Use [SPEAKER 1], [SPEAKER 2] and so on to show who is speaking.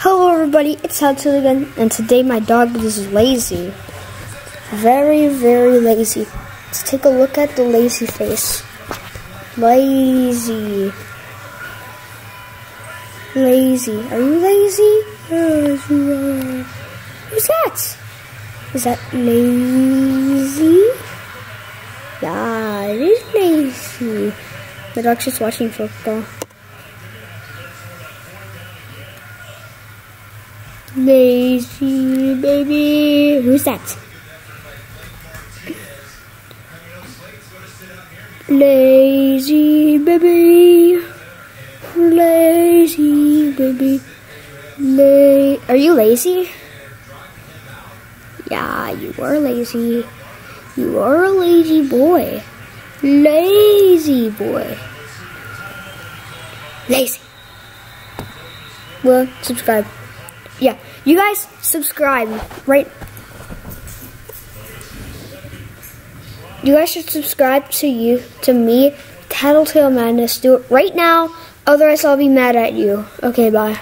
[SPEAKER 1] Hello everybody, it's Hudson again, and today my dog is lazy. Very, very lazy. Let's take a look at the lazy face. Lazy. Lazy. Are you lazy? Who's that? Is that lazy? Yeah, it is lazy. The dog's just watching football. Lazy baby. Who's that? Lazy baby. Lazy baby. La Are you lazy? Yeah, you are lazy. You are a lazy boy. Lazy boy. Lazy. Well, subscribe yeah, you guys subscribe right. You guys should subscribe to you to me, Tattletale Madness. Do it right now, otherwise I'll be mad at you. Okay, bye.